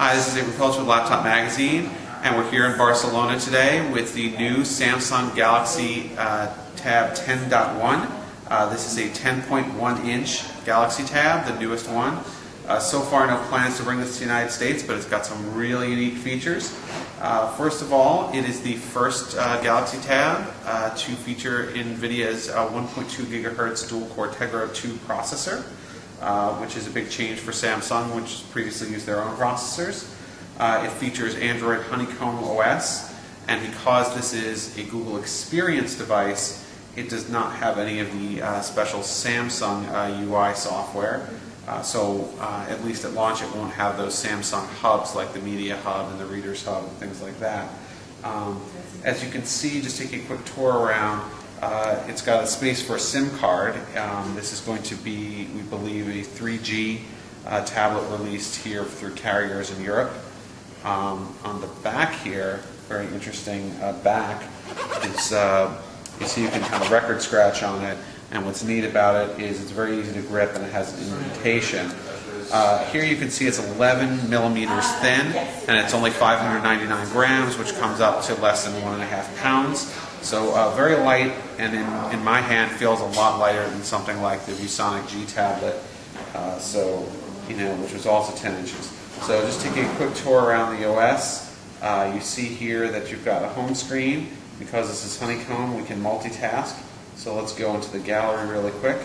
Hi, this is with Laptop Magazine, and we're here in Barcelona today with the new Samsung Galaxy uh, Tab 10.1. Uh, this is a 10.1 inch Galaxy Tab, the newest one. Uh, so far, no plans to bring this to the United States, but it's got some really unique features. Uh, first of all, it is the first uh, Galaxy Tab uh, to feature NVIDIA's uh, 1.2 gigahertz dual-core Tegra 2 processor, uh, which is a big change for Samsung, which previously used their own processors. Uh, it features Android Honeycomb OS, and because this is a Google Experience device, it does not have any of the uh, special Samsung uh, UI software. Uh, so uh, at least at launch it won't have those Samsung hubs like the Media Hub and the Reader's Hub and things like that. Um, as you can see, just take a quick tour around, uh, it's got a space for a SIM card. Um, this is going to be, we believe, a 3G uh, tablet released here through carriers in Europe. Um, on the back here, very interesting uh, back, is uh, you see you can have a record scratch on it, and what's neat about it is it's very easy to grip and it has an indentation. Uh, here you can see it's 11 millimeters thin, and it's only 599 grams, which comes up to less than one and a half pounds. So uh, very light, and in, in my hand feels a lot lighter than something like the ViewSonic G tablet. Uh, so, you know, which was also 10 inches. So just taking a quick tour around the OS, uh, you see here that you've got a home screen. Because this is honeycomb, we can multitask. So let's go into the gallery really quick,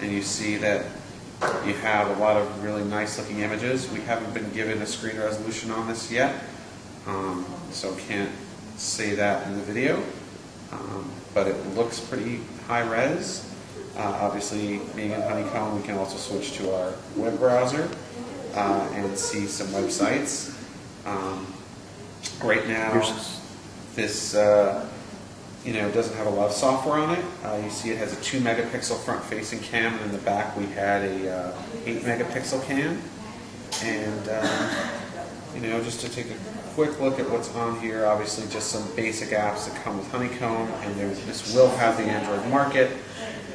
and you see that you have a lot of really nice looking images. We haven't been given a screen resolution on this yet, um, so can't say that in the video. Um, but it looks pretty high res. Uh, obviously, being in Honeycomb, we can also switch to our web browser uh, and see some websites. Um, right now, this uh, you know doesn't have a lot of software on it. Uh, you see, it has a two megapixel front-facing cam, and in the back we had a uh, eight megapixel cam. And um, you know, just to take a quick look at what's on here, obviously just some basic apps that come with Honeycomb, and this will have the Android Market,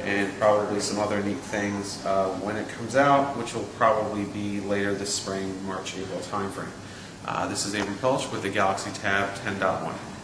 and probably some other neat things uh, when it comes out, which will probably be later this spring, March, April timeframe. Uh, this is Avram Piltch with the Galaxy Tab 10.1.